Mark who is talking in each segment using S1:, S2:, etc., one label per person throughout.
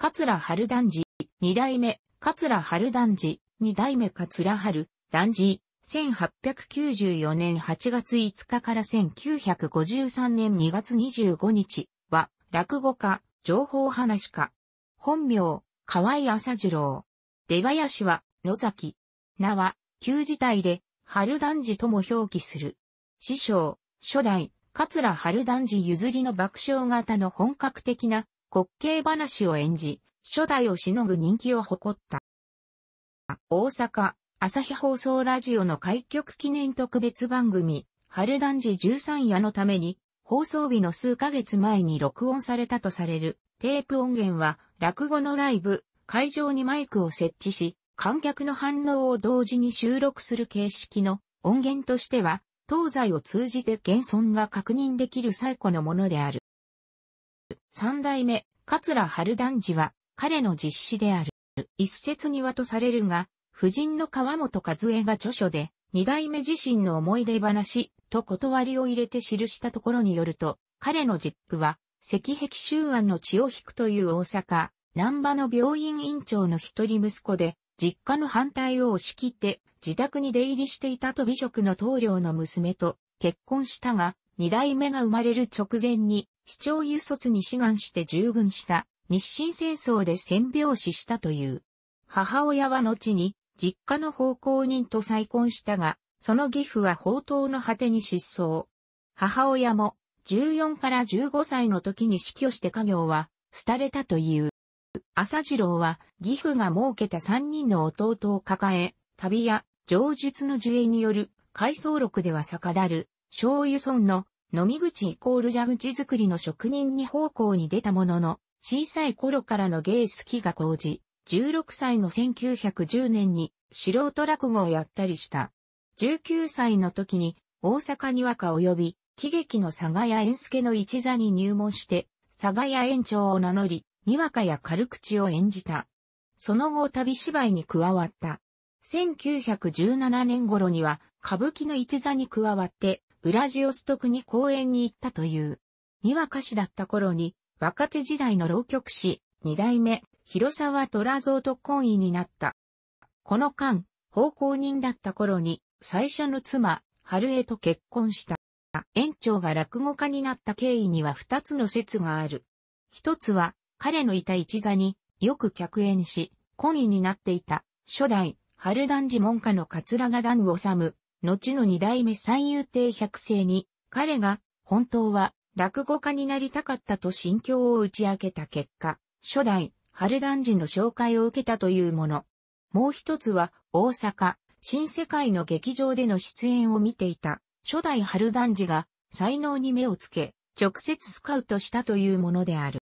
S1: 桂春団治、二代目、桂春団治、二代目桂春団治、1894年8月5日から1953年2月25日は、落語家、情報話家。本名、河合朝次郎。出囃子は、野崎。名は、旧字体で、春団治とも表記する。師匠、初代、桂春団治譲りの爆笑型の本格的な滑稽話を演じ、初代をしのぐ人気を誇った。大阪、朝日放送ラジオの開局記念特別番組、春団治13夜のために、放送日の数ヶ月前に録音されたとされるテープ音源は、落語のライブ、会場にマイクを設置し、観客の反応を同時に収録する形式の音源としては、東西を通じて現存が確認できる最古のものである。三代目、桂春団治は、彼の実施である。一説にはとされるが、夫人の川本和恵が著書で、二代目自身の思い出話と断りを入れて記したところによると、彼の実父は、石壁修安の血を引くという大阪、南波の病院院長の一人息子で、実家の反対を押し切って自宅に出入りしていたと美食の棟梁の娘と結婚したが、二代目が生まれる直前に市長輸卒に志願して従軍した日清戦争で戦病死したという。母親は後に実家の奉公人と再婚したが、その義父は宝刀の果てに失踪。母親も14から15歳の時に死去して家業は廃れたという。朝次郎は義父が設けた3人の弟を抱え、旅や上述の樹影による回想録では逆だる、醤油村の飲み口イコール蛇口作りの職人に奉公に出たものの、小さい頃からの芸好きが講じ、16歳の1910年に素人落語をやったりした。19歳の時に大阪に和歌及び喜劇の佐賀屋縁助の一座に入門して、佐賀屋園長を名乗り、にわかや軽口を演じた。その後旅芝居に加わった。1917年頃には歌舞伎の一座に加わって、ウラジオストクに公演に行ったという。にわかしだった頃に、若手時代の浪曲師、二代目、広沢虎蔵と婚姻になった。この間、奉公人だった頃に、最初の妻、春江と結婚した。園長が落語家になった経緯には二つの説がある。一つは、彼のいた一座によく客演し、婚姻になっていた初代春団寺門下の桂賀団治む、後の二代目三遊亭百世に、彼が本当は落語家になりたかったと心境を打ち明けた結果、初代春団治の紹介を受けたというもの。もう一つは、大阪、新世界の劇場での出演を見ていた、初代春団治が、才能に目をつけ、直接スカウトしたというものである。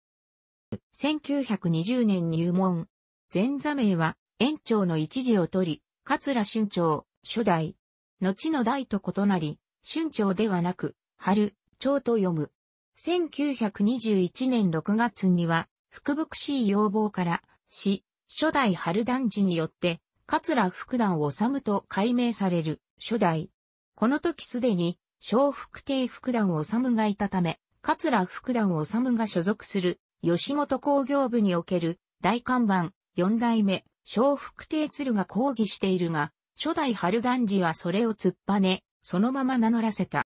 S1: 1920年入門。前座名は、園長の一時を取り、桂春長、初代。後の代と異なり、春長ではなく、春、長と読む。1921年6月には、福々しい要望から、死、初代春団治によって、桂福団治と改名される、初代。この時すでに、小福亭福団治がいたため、桂福団治が所属する、吉本工業部における、大看板、四代目、小福亭鶴が抗議しているが、初代春団治はそれを突っぱね、そのまま名乗らせた。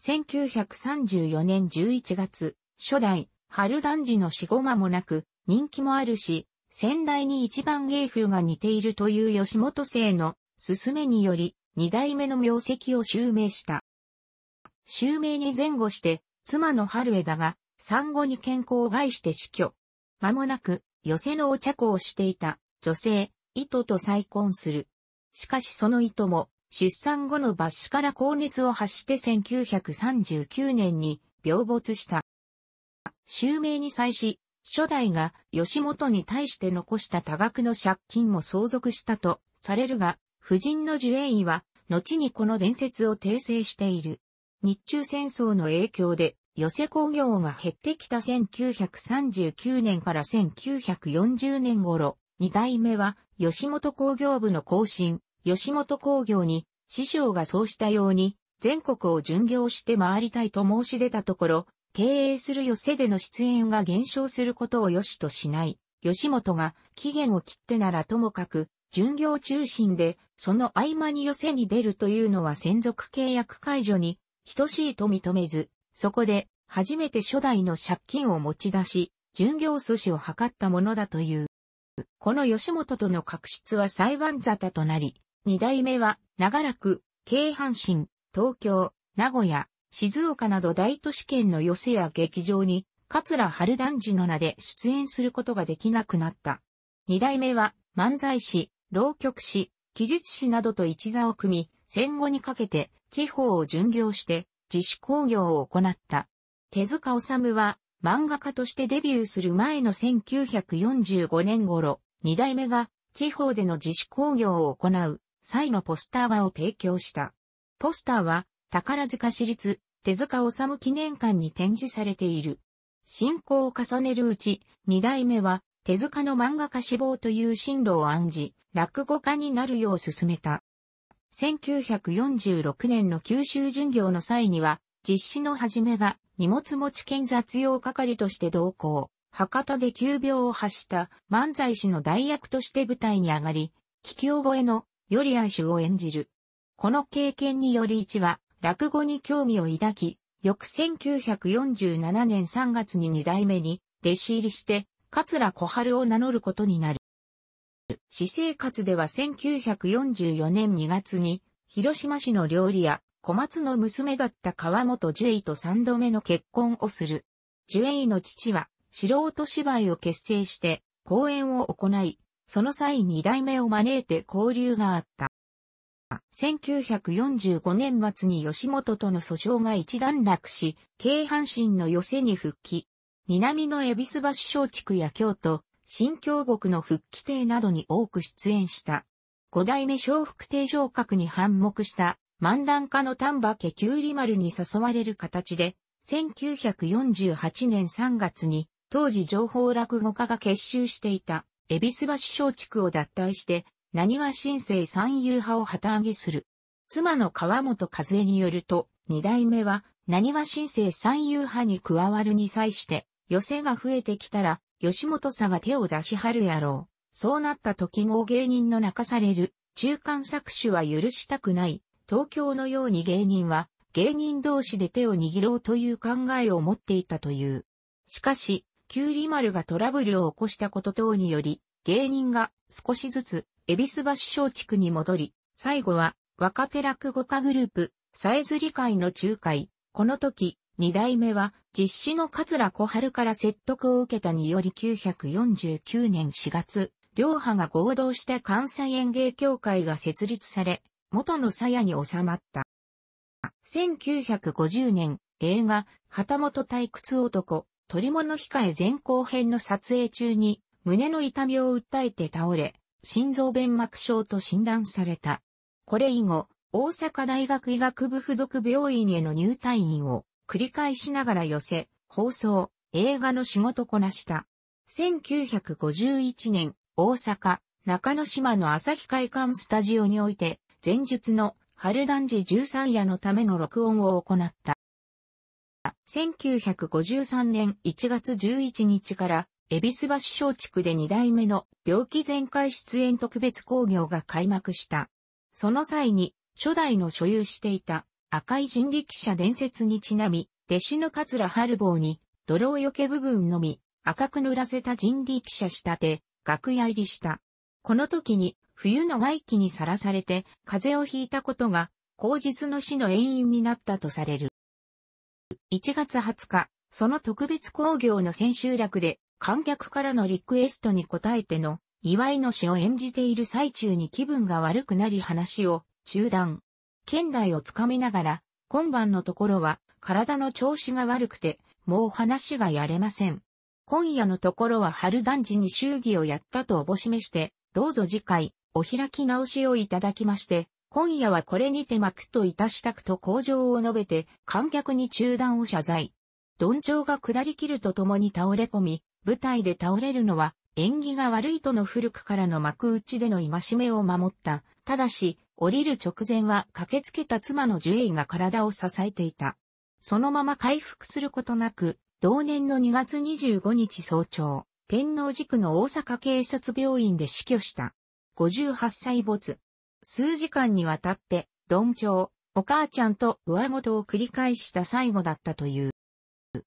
S1: 1934年11月、初代春団治の死後間もなく、人気もあるし、先代に一番芸風が似ているという吉本生の勧めにより、二代目の名跡を襲名した。襲名に前後して、妻の春枝が産後に健康を害して死去。間もなく、寄せのお茶子をしていた女性、糸と再婚する。しかしその糸も、出産後の抜歯から高熱を発して1939年に病没した。襲名に際し、初代が吉本に対して残した多額の借金も相続したとされるが、夫人の受演医は、後にこの伝説を訂正している。日中戦争の影響で、寄せ工業が減ってきた1939年から1940年頃、二代目は吉本工業部の更新、吉本工業に師匠がそうしたように全国を巡業して回りたいと申し出たところ、経営する寄せでの出演が減少することを良しとしない。吉本が期限を切ってならともかく、巡業中心で、その合間に寄せに出るというのは専属契約解除に等しいと認めず、そこで初めて初代の借金を持ち出し、巡業阻止を図ったものだという。この吉本との確執は裁判沙汰となり、二代目は長らく、京阪神、東京、名古屋、静岡など大都市圏の寄せや劇場に、桂春団次の名で出演することができなくなった。二代目は漫才師、浪曲師、記述師などと一座を組み、戦後にかけて地方を巡業して自主工業を行った。手塚治虫は漫画家としてデビューする前の1945年頃、二代目が地方での自主工業を行う際のポスター画を提供した。ポスターは宝塚市立手塚治虫記念館に展示されている。進行を重ねるうち、二代目は手塚の漫画家志望という進路を案じ、落語家になるよう進めた。1946年の九州巡業の際には、実施の始めが荷物持ち兼雑用係として同行、博多で急病を発した漫才師の代役として舞台に上がり、聞き覚えのより愛主を演じる。この経験により一は落語に興味を抱き、翌1947年3月に二代目に弟子入りして、桂小春を名乗ることになる。私生活では1944年2月に、広島市の料理屋、小松の娘だった川本ジュエイと三度目の結婚をする。ジュエイの父は、素人芝居を結成して公演を行い、その際二代目を招いて交流があった。1945年末に吉本との訴訟が一段落し、京阪神の寄せに復帰。南の恵比寿橋松竹や京都、新京国の復帰亭などに多く出演した。五代目小福亭上閣に反目した漫談家の丹波家九里丸に誘われる形で、1948年3月に当時情報落語家が結集していた恵比寿橋松竹を脱退して何は新生三遊派を旗揚げする。妻の川本和恵によると、二代目は、何は新生三遊派に加わるに際して、寄せが増えてきたら、吉本さが手を出しはるやろう。そうなった時も芸人の泣かされる、中間搾取は許したくない。東京のように芸人は、芸人同士で手を握ろうという考えを持っていたという。しかし、キュウリ丸がトラブルを起こしたこと等により、芸人が少しずつ恵比寿橋松竹に戻り、最後は若手落語家グループ、さえずり会の仲介。この時、二代目は実施の桂小春から説得を受けたにより949年4月、両派が合同して関西演芸協会が設立され、元の鞘に収まった。1950年、映画、旗本退屈男、取り物控え前後編の撮影中に、胸の痛みを訴えて倒れ、心臓弁膜症と診断された。これ以後、大阪大学医学部附属病院への入退院を繰り返しながら寄せ、放送、映画の仕事こなした。1951年、大阪、中之島の朝日会館スタジオにおいて、前述の春団次13夜のための録音を行った。1953年1月11日から恵比寿橋松竹で2代目の病気全開出演特別工業が開幕した。その際に、初代の所有していた赤い人力車伝説にちなみ、弟子の桂春坊に、泥をよけ部分のみ、赤く塗らせた人力車仕立て、楽屋入りした。この時に、冬の外気にさらされて、風邪をひいたことが、口実の死の原因になったとされる。1月20日、その特別工業の千秋楽で、観客からのリクエストに応えての祝いの詩を演じている最中に気分が悪くなり話を中断。県内をつかみながら、今晩のところは体の調子が悪くて、もう話がやれません。今夜のところは春団時に祝儀をやったとおぼしめして、どうぞ次回、お開き直しをいただきまして、今夜はこれにて幕といたしたくと向上を述べて、観客に中断を謝罪。どんちょうが下り切るとともに倒れ込み、舞台で倒れるのは縁起が悪いとの古くからの幕内での戒めを守った。ただし、降りる直前は駆けつけた妻のジュエイが体を支えていた。そのまま回復することなく、同年の2月25日早朝、天王寺区の大阪警察病院で死去した。58歳没。数時間にわたって、どんちょう、お母ちゃんと上本を繰り返した最後だったという。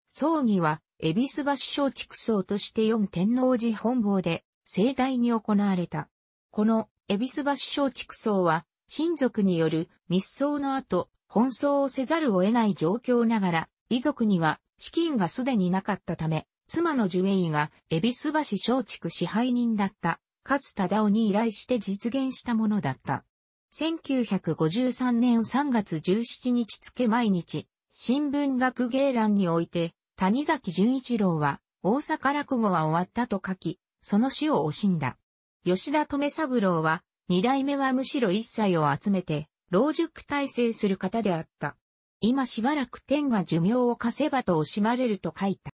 S1: 葬儀は、恵比寿橋松畜葬として四天王寺本坊で盛大に行われた。この恵比寿橋松畜葬は、親族による密葬の後、奔走をせざるを得ない状況ながら、遺族には資金がすでになかったため、妻のジュエイが恵比寿橋松畜支配人だった勝忠夫に依頼して実現したものだった。1953年3月17日付毎日、新聞学芸欄において、谷崎潤一郎は、大阪落語は終わったと書き、その死を惜しんだ。吉田留三郎は、二代目はむしろ一切を集めて、老熟体制する方であった。今しばらく天が寿命を貸せばと惜しまれると書いた。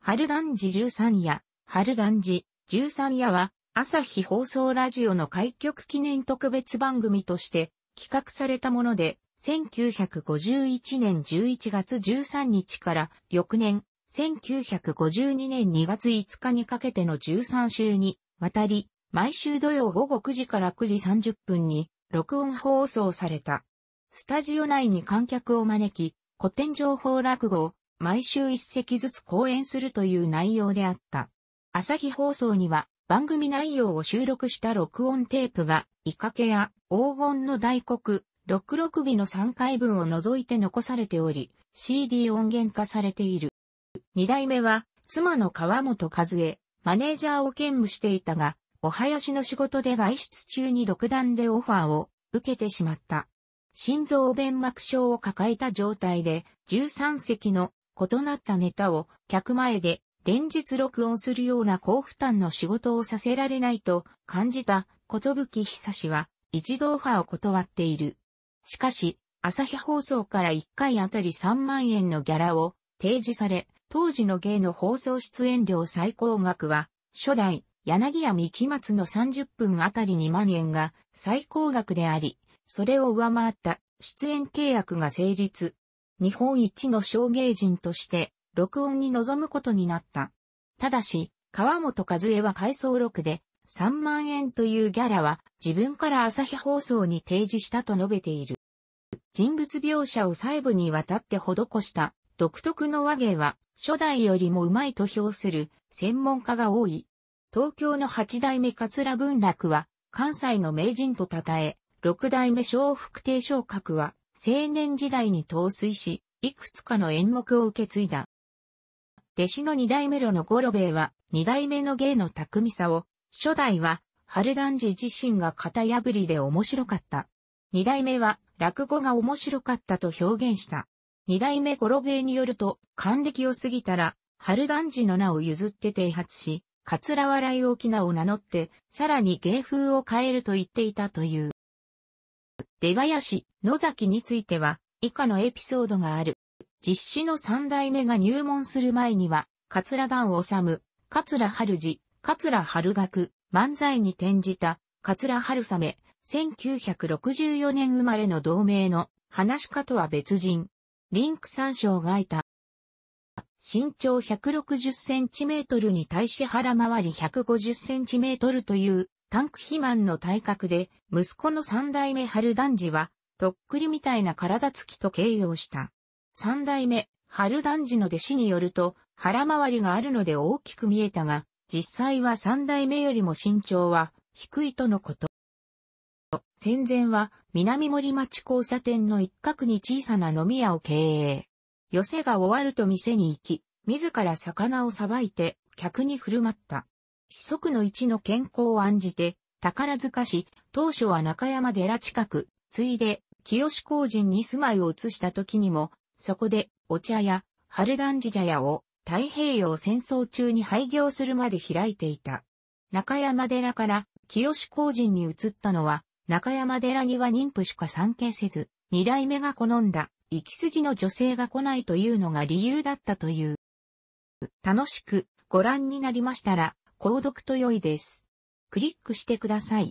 S1: 春団寺十三夜、春団寺十三夜は、朝日放送ラジオの開局記念特別番組として企画されたもので、1951年11月13日から翌年、1952年2月5日にかけての13週にわたり、毎週土曜午後9時から9時30分に録音放送された。スタジオ内に観客を招き、古典情報落語を毎週一席ずつ講演するという内容であった。朝日放送には番組内容を収録した録音テープが、イカケや黄金の大黒、六六尾の3回分を除いて残されており、CD 音源化されている。二代目は、妻の川本和恵、マネージャーを兼務していたが、お囃子の仕事で外出中に独断でオファーを受けてしまった。心臓弁膜症を抱えた状態で、13席の異なったネタを客前で連日録音するような高負担の仕事をさせられないと感じたことぶき久しは一度オファーを断っている。しかし、朝日放送から1回あたり3万円のギャラを提示され、当時の芸の放送出演料最高額は、初代柳家三木松の30分あたり2万円が最高額であり、それを上回った出演契約が成立。日本一の小芸人として録音に臨むことになった。ただし、川本和恵は回想録で、3万円というギャラは自分から朝日放送に提示したと述べている。人物描写を細部にわたって施した独特の和芸は初代よりも上手いと評する専門家が多い。東京の八代目桂文楽は関西の名人と称え、六代目小福亭昇格は青年時代に陶酔し、いくつかの演目を受け継いだ。弟子の二代目炉の五郎兵衛は、二代目の芸の巧みさを、初代は、春団治自身が型破りで面白かった。二代目は、落語が面白かったと表現した。二代目五郎兵衛によると、還暦を過ぎたら、春団治の名を譲って剃髪し、桂笑い沖縄を名乗って、さらに芸風を変えると言っていたという。出林、野崎については、以下のエピソードがある。実施の三代目が入門する前には、桂段治、桂春寺、桂春学、漫才に転じた、桂春雨、1964年生まれの同名の、話し家とは別人。リンク参照がいた。身長160センチメートルに対し腹回り150センチメートルというタンク肥満の体格で、息子の三代目春団治は、とっくりみたいな体つきと形容した。三代目、春団治の弟子によると、腹回りがあるので大きく見えたが、実際は三代目よりも身長は低いとのこと。戦前は南森町交差点の一角に小さな飲み屋を経営。寄せが終わると店に行き、自ら魚をさばいて客に振る舞った。子息の一の健康を案じて、宝塚市、当初は中山寺近く、ついで、清志工人に住まいを移した時にも、そこで、お茶屋、春団寺茶屋を太平洋戦争中に廃業するまで開いていた。中山寺から清志工人に移ったのは、中山寺には妊婦しか参詣せず、二代目が好んだ、行き筋の女性が来ないというのが理由だったという。楽しくご覧になりましたら、購読と良いです。クリックしてください。